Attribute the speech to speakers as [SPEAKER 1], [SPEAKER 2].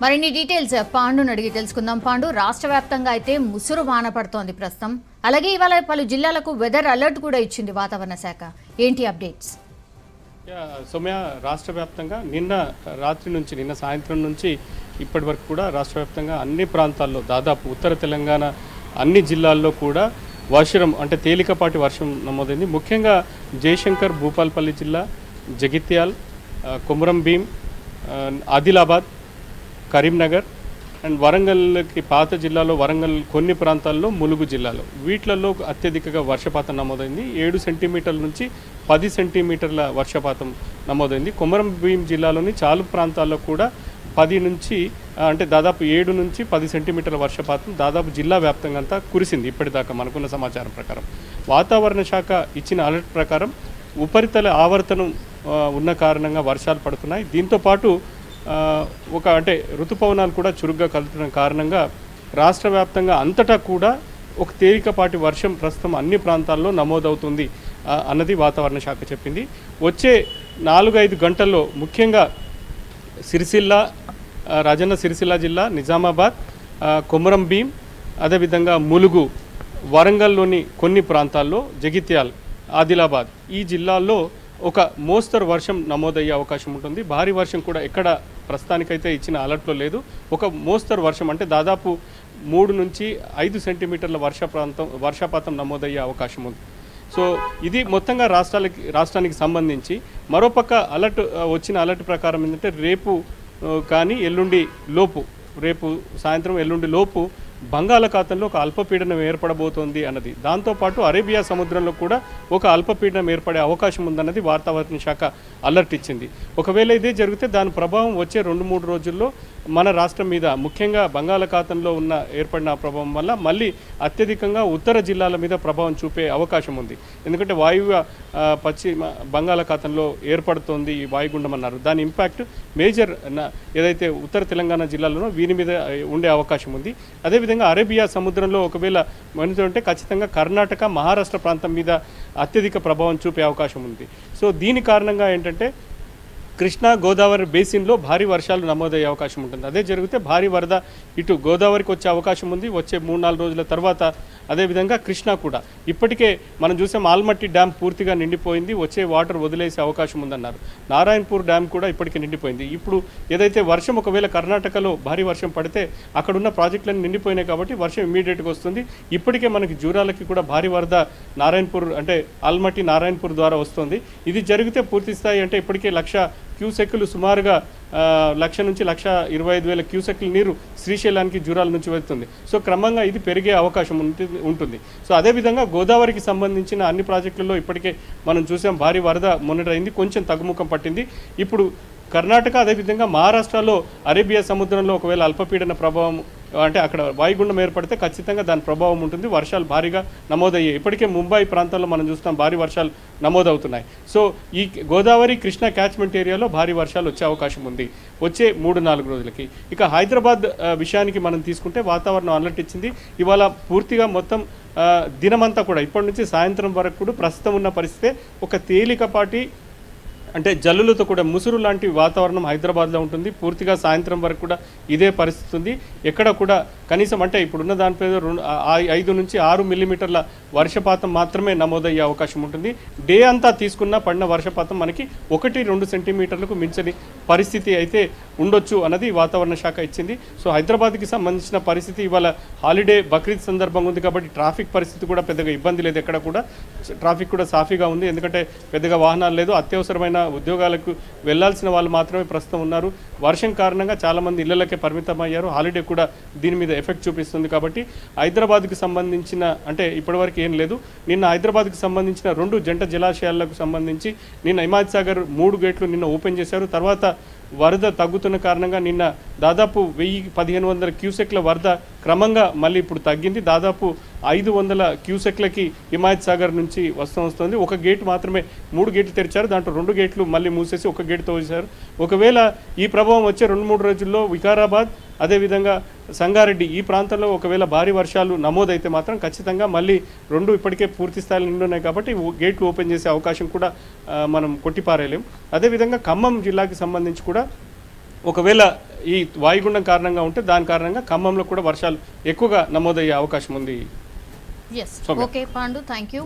[SPEAKER 1] మరిన్ని డీటెయిల్స్ పాండును అడిగి తెలుసుకుందాం. పాండు రాష్ట్ర వ్యాప్తంగా అయితే ముసురు వాన పడుతోంది ప్రస్తుతం. అలాగే ఇవాళ పలు జిల్లాలకు వెదర్ అలర్ట్ కూడా ఇచ్చింది వాతావరణ శాఖ. ఏంటి అప్డేట్స్
[SPEAKER 2] యా, సౌమ్య రాష్ట్ర వ్యాప్తంగా నిన్న రాత్రి నుంచి నిన్న సాయంత్రం నుంచి ఇప్పటి వరకు కూడా రాష్ట్ర వ్యాప్తంగా అన్ని ప్రాంతాల్లో దాదాపు ఉత్తర తెలంగాణ అన్ని జిల్లాల్లో కూడా వర్షం అంటే తేలికపాటి వర్షం నమోదైంది. ముఖ్యంగా జయశంకర్ భూపాల్పల్లి జిల్లా జగిత్యాల్ ఆ, కొమురం భీం ఆదిలాబాద్ కరీంనగర్ అండ్ వరంగల్కి పాత జిల్లాలో వరంగల్ కొన్ని ప్రాంతాల్లో ములుగు జిల్లాలో. వీటిలలో అత్యధికంగా వర్షపాతం నమోదైంది. ఏడు సెంటీమీటర్ల నుంచి పది సెంటీమీటర్ల వర్షపాతం నమోదైంది. కొమరం భీం జిల్లాలోని చాలు ప్రాంతాల్లో కూడా పది నుంచి అంటే దాదాపు ఏడు నుంచి పది సెంటీమీటర్ల వర్షపాతం దాదాపు జిల్లా వ్యాప్తంగా అంతా కురిసింది. ఇప్పటిదాకా మనకున్న సమాచారం ప్రకారం. వాతావరణ శాఖ ఇచ్చిన అలర్ట్ ప్రకారం ఉపరితల ఆవర్తనం ఉన్న కారణంగా వర్షాలు పడుతున్నాయి. దీంతోపాటు ఒక అంటే ఋతుపవనాలు కూడా చురుగ్గా కలుపుతున్న కారణంగా రాష్ట్ర వ్యాప్తంగా అంతటా కూడా ఒక తేలికపాటి వర్షం ప్రస్తుతం అన్ని ప్రాంతాల్లో నమోదవుతుంది అన్నది వాతావరణ శాఖ చెప్పింది. వచ్చే నాలుగైదు గంటల్లో ముఖ్యంగా సిరిసిల్ల రాజన్న సిరిసిల్ల జిల్లా నిజామాబాద్ కొమరం భీం అదేవిధంగా ములుగు వరంగల్లోని కొన్ని ప్రాంతాల్లో జగిత్యాల్ ఆదిలాబాద్ ఈ జిల్లాల్లో ఒక మోస్తరు వర్షం నమోదయ్యే అవకాశం ఉంటుంది. భారీ వర్షం కూడా ఎక్కడ ప్రస్తుతానికైతే ఇచ్చిన అలర్ట్లో లేదు. ఒక మోస్తరు వర్షం అంటే దాదాపు మూడు నుంచి ఐదు సెంటీమీటర్ల వర్ష ప్రాంతం వర్షపాతం నమోదయ్యే అవకాశం ఉంది. సో ఇది మొత్తంగా రాష్ట్రాలకి రాష్ట్రానికి సంబంధించి మరోపక్క అలర్ట్ వచ్చిన అలర్ట్ ప్రకారం ఏంటంటే రేపు కానీ ఎల్లుండి లోపు రేపు సాయంత్రం ఎల్లుండి లోపు బంగాళాఖాతంలో ఒక అల్పపీడనం ఏర్పడబోతోంది అన్నది. దాంతోపాటు అరేబియా సముద్రంలో కూడా ఒక అల్పపీడనం ఏర్పడే అవకాశం ఉందన్నది వాతావరణ శాఖ అలర్ట్ ఇచ్చింది. ఒకవేళ ఇదే జరిగితే దాని ప్రభావం వచ్చే రెండు మూడు రోజుల్లో మన రాష్ట్రం మీద ముఖ్యంగా బంగాళాఖాతంలో ఉన్న ఏర్పడిన ప్రభావం వల్ల మళ్ళీ అత్యధికంగా ఉత్తర జిల్లాల మీద ప్రభావం చూపే అవకాశం ఉంది. ఎందుకంటే వాయువ్య పశ్చిమ బంగాళాఖాతంలో ఏర్పడుతోంది ఈ వాయుగుండం అన్నారు. దాని ఇంపాక్ట్ మేజర్ ఏదైతే ఉత్తర తెలంగాణ జిల్లాలోనో వీని మీద ఉండే అవకాశం ఉంది. అదేవిధంగా అరేబియా సముద్రంలో ఒకవేళ ఉంటే ఖచ్చితంగా కర్ణాటక మహారాష్ట్ర ప్రాంతం మీద అత్యధిక ప్రభావం చూపే అవకాశం ఉంది. సో దీని కారణంగా ఏంటంటే కృష్ణా గోదావరి బేసిన్లో భారీ వర్షాలు నమోదయ్యే అవకాశం ఉంటుంది. అదే జరిగితే భారీ వరద ఇటు గోదావరికి వచ్చే అవకాశం ఉంది. వచ్చే మూడు నాలుగు రోజుల తర్వాత అదేవిధంగా కృష్ణా కూడా. ఇప్పటికే మనం చూసాం ఆల్మట్టి డ్యామ్ పూర్తిగా నిండిపోయింది. వచ్చే వాటర్ వదిలేసే అవకాశం ఉందన్నారు. నారాయణపూర్ డ్యామ్ కూడా ఇప్పటికే నిండిపోయింది. ఇప్పుడు ఏదైతే వర్షం ఒకవేళ కర్ణాటకలో భారీ వర్షం పడితే అక్కడున్న ప్రాజెక్టులన్నీ నిండిపోయినాయి కాబట్టి వర్షం ఇమీడియట్గా వస్తుంది. ఇప్పటికే మనకి జూరాలకి కూడా భారీ వరద నారాయణపూర్ అంటే ఆల్మట్టి నారాయణపూర్ ద్వారా వస్తుంది. ఇది జరిగితే పూర్తి స్థాయి అంటే ఇప్పటికే లక్ష క్యూసెక్కులు సుమారుగా లక్ష నుంచి లక్ష ఇరవై ఐదు వేల క్యూసెక్కుల నీరు శ్రీశైలానికి జూరాల నుంచి వెళ్తుంది. సో క్రమంగా ఇది పెరిగే అవకాశం ఉంటుంది. సో అదేవిధంగా గోదావరికి సంబంధించిన అన్ని ప్రాజెక్టులలో ఇప్పటికే మనం చూసాం భారీ వరద మొన్నటైంది కొంచెం తగ్గుముఖం పట్టింది. ఇప్పుడు కర్ణాటక అదేవిధంగా మహారాష్ట్రలో అరేబియా సముద్రంలో ఒకవేళ అల్పపీడన ప్రభావం అంటే అక్కడ వాయుగుండం ఏర్పడితే ఖచ్చితంగా దాని ప్రభావం ఉంటుంది. వర్షాలు భారీగా నమోదయ్యాయి. ఇప్పటికే ముంబై ప్రాంతాల్లో మనం చూస్తాం భారీ వర్షాలు నమోదవుతున్నాయి. సో ఈ గోదావరి కృష్ణా క్యాచ్మెంట్ ఏరియాలో భారీ వర్షాలు వచ్చే అవకాశం ఉంది. వచ్చే మూడు నాలుగు రోజులకి. ఇక హైదరాబాద్ విషయానికి మనం తీసుకుంటే వాతావరణం అలర్ట్ ఇచ్చింది. ఇవాళ పూర్తిగా మొత్తం దినమంతా కూడా ఇప్పటి నుంచి సాయంత్రం వరకు కూడా ప్రస్తుతం ఉన్న పరిస్థితే ఒక తేలికపాటి అంటే జల్లులతో కూడా ముసురు లాంటి వాతావరణం హైదరాబాద్లో ఉంటుంది. పూర్తిగా సాయంత్రం వరకు కూడా ఇదే పరిస్థితి ఉంది. ఎక్కడ కూడా కనీసం అంటే ఇప్పుడున్న దానిపై రెండు ఐదు నుంచి ఆరు మిల్లీమీటర్ల వర్షపాతం మాత్రమే నమోదయ్యే అవకాశం ఉంటుంది. డే అంతా తీసుకున్న పడిన వర్షపాతం మనకి ఒకటి రెండు సెంటీమీటర్లకు మించని పరిస్థితి అయితే ఉండొచ్చు అన్నది వాతావరణ శాఖ ఇచ్చింది. సో హైదరాబాద్కి సంబంధించిన పరిస్థితి ఇవాళ హాలిడే బక్రీద్ సందర్భంగా ఉంది కాబట్టి ట్రాఫిక్ పరిస్థితి కూడా పెద్దగా ఇబ్బంది లేదు ఎక్కడ కూడా. ట్రాఫిక్ కూడా సాఫీగా ఉంది. ఎందుకంటే పెద్దగా వాహనాలు లేదు. అత్యవసరమైన ఉద్యోగాలకు వెళ్ళాల్సిన వాళ్ళు మాత్రమే ప్రస్తుతం ఉన్నారు. వర్షం కారణంగా చాలామంది ఇళ్ళకే పరిమితం అయ్యారు హాలిడే కూడా దీని మీద ఎఫెక్ట్ చూపిస్తుంది కాబట్టి హైదరాబాద్కు సంబంధించిన అంటే ఇప్పటివరకు ఏం లేదు. నిన్న హైదరాబాద్కు సంబంధించిన రెండు జంట జలాశయాలకు సంబంధించి నిన్న హిమాద్ సాగర్ మూడు గేట్లు నిన్న ఓపెన్ చేశారు. తర్వాత వరద తగ్గుతున్న కారణంగా నిన్న దాదాపు వెయ్యి పదిహేను వందల క్యూసెక్ల వరద క్రమంగా మళ్ళీ ఇప్పుడు తగ్గింది. దాదాపు ఐదు వందల క్యూసెక్లకి హిమాయత్ సాగర్ నుంచి వస్తూ వస్తుంది. ఒక గేట్ మాత్రమే మూడు గేట్లు తెరిచారు. దాంట్లో రెండు గేట్లు మళ్ళీ మూసేసి ఒక గేటు తోసేశారు ఒకవేళ ఈ ప్రభావం వచ్చే రెండు మూడు రోజుల్లో వికారాబాద్ అదేవిధంగా సంగారెడ్డి ఈ ప్రాంతంలో ఒకవేళ భారీ వర్షాలు నమోదైతే మాత్రం ఖచ్చితంగా మళ్ళీ రెండు ఇప్పటికే పూర్తి స్థాయిలో నిండున్నాయి కాబట్టి గేట్లు ఓపెన్ చేసే అవకాశం కూడా మనం కొట్టిపారేయలేం అదేవిధంగా ఖమ్మం జిల్లాకి సంబంధించి కూడా ఒకవేళ ఈ వాయుగుండం కారణంగా ఉంటే దాని కారణంగా ఖమ్మంలో కూడా వర్షాలు ఎక్కువగా నమోదయ్యే అవకాశం ఉంది.
[SPEAKER 1] Okay Pandu thank you